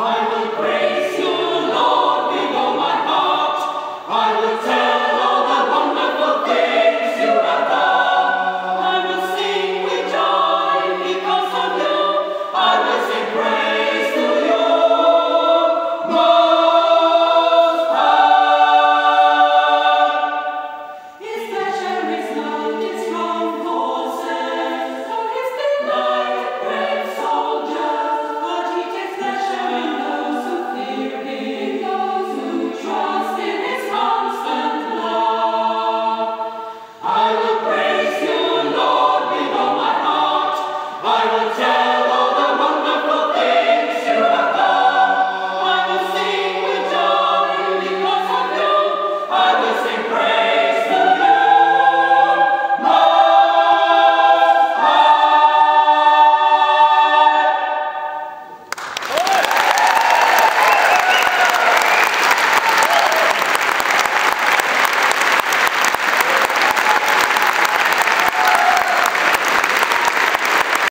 I